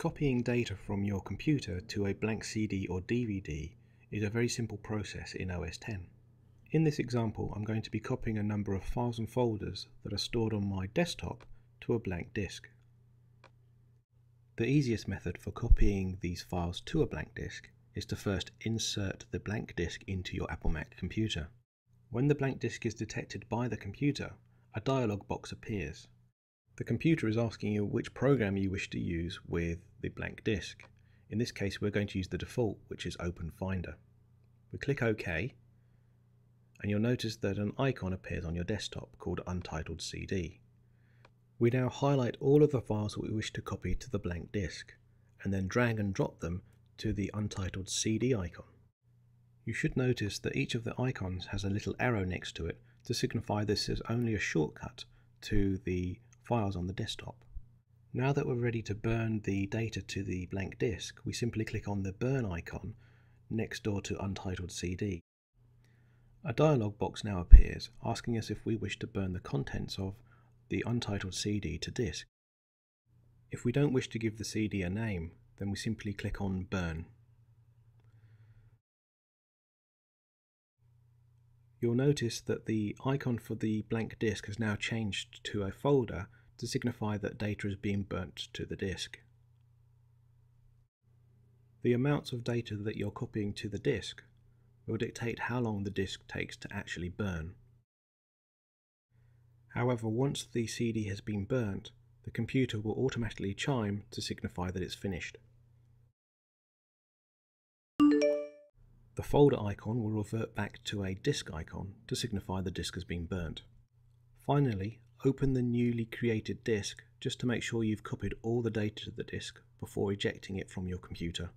Copying data from your computer to a blank CD or DVD is a very simple process in OS X. In this example, I'm going to be copying a number of files and folders that are stored on my desktop to a blank disk. The easiest method for copying these files to a blank disk is to first insert the blank disk into your Apple Mac computer. When the blank disk is detected by the computer, a dialog box appears. The computer is asking you which program you wish to use with the blank disk. In this case, we're going to use the default, which is Open Finder. We click OK, and you'll notice that an icon appears on your desktop called Untitled CD. We now highlight all of the files that we wish to copy to the blank disk, and then drag and drop them to the Untitled CD icon. You should notice that each of the icons has a little arrow next to it to signify this is only a shortcut to the files on the desktop. Now that we're ready to burn the data to the blank disk, we simply click on the burn icon next door to Untitled CD. A dialog box now appears asking us if we wish to burn the contents of the untitled CD to disk. If we don't wish to give the CD a name, then we simply click on Burn. You'll notice that the icon for the blank disk has now changed to a folder to signify that data is being burnt to the disk. The amounts of data that you're copying to the disk will dictate how long the disk takes to actually burn. However, once the CD has been burnt, the computer will automatically chime to signify that it's finished. The folder icon will revert back to a disk icon to signify the disk has been burnt. Finally, Open the newly created disk just to make sure you've copied all the data to the disk before ejecting it from your computer.